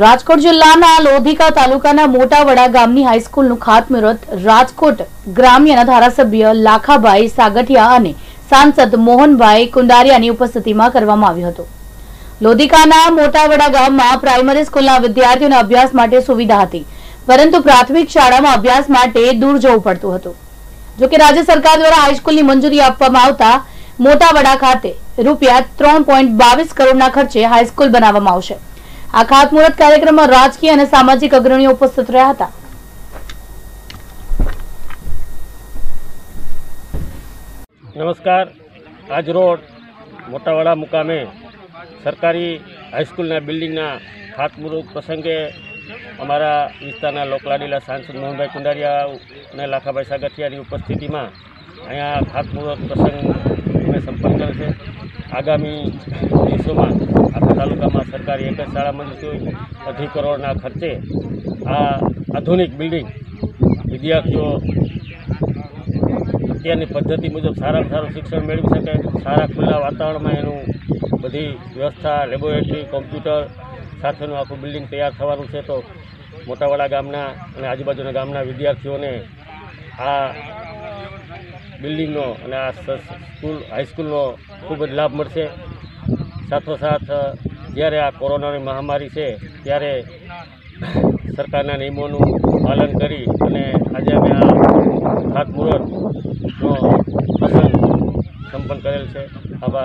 રાજકોટ જિલ્લાના લોધિકા તાલુકાના મોટાવડા ગામની હાઈસ્કૂલનું ખાતમુહૂર્ત રાજકોટ ગ્રામ્યના ધારાસભ્ય લાખાભાઈ સાગઠિયા અને સાંસદ મોહનભાઈ કુંડારિયાની ઉપસ્થિતિમાં કરવામાં આવ્યું હતું. લોધિકાના મોટાવડા ગામમાં પ્રાઇમરી સ્કૂલના વિદ્યાર્થીઓને અભ્યાસ માટે સુવિધા હતી, પરંતુ પ્રાથમિક શાળામાં અભ્યાસ માટે દૂર જવું પડતું હતું. જો કે રાજ્ય સરકાર દ્વારા હાઈસ્કૂલની મંજૂરી આપવામાં આવતા મોટાવડા ખાતે રૂપિયા ત્રણ પોઈન્ટ બાવીસ કરોડના ખર્ચે હાઈસ્કૂલ બનાવવામાં આવશે. આ ખાતમુહૂર્ત કાર્યક્રમમાં રાજકીય અને સામાજિક અગ્રણીઓ ઉપસ્થિત રહ્યા હતા. નમસ્કાર. આજ રોડ મોટાવાડા મુકામે સરકારી હાઈસ્કૂલના બિલ્ડિંગના ખાતમુહૂર્ત પ્રસંગે અમારા વિસ્તારના લોકલાડીલા સાંસદ મોહનભાઈ કુંડારિયા અને લાખાભાઈ સાગઠિયાની ઉપસ્થિતિમાં અહીંયા ખાતમુહૂર્ત પ્રસંગને સંપન્ન કરે છે. આગામી દિવસોમાં આપણા તાલુકામાં સરકારી એક જ શાળા મંજૂર અઢી કરોડના ખર્ચે આ આધુનિક બિલ્ડિંગ વિદ્યાર્થીઓ અત્યારની પદ્ધતિ મુજબ સારામાં સારું શિક્ષણ મેળવી શકે, સારા ખુલ્લા વાતાવરણમાં એનું બધી વ્યવસ્થા, લેબોરેટરી, કોમ્પ્યુટર સાથેનું આખું બિલ્ડિંગ તૈયાર થવાનું છે તો મોટાવાડા ગામના અને આજુબાજુના ગામના વિદ્યાર્થીઓને આ બિલ્ડિંગનો અને આ સ્કૂલ હાઈસ્કૂલનો ખૂબ જ લાભ મળશે. સાથોસાથ જ્યારે આ કોરોનાની મહામારી છે, ત્યારે સરકારના નિયમોનું પાલન કરી અને આજે અમે આ ખાતમુહૂર્તનો પ્રસંગ સંપન્ન કરેલ છે. આભાર.